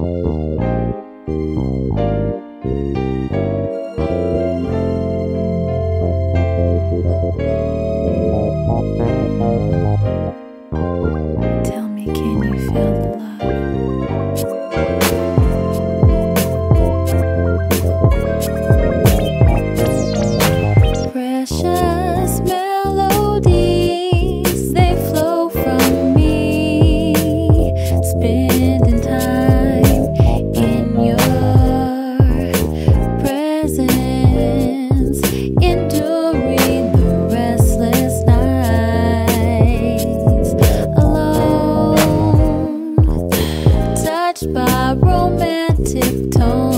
Música romantic tones.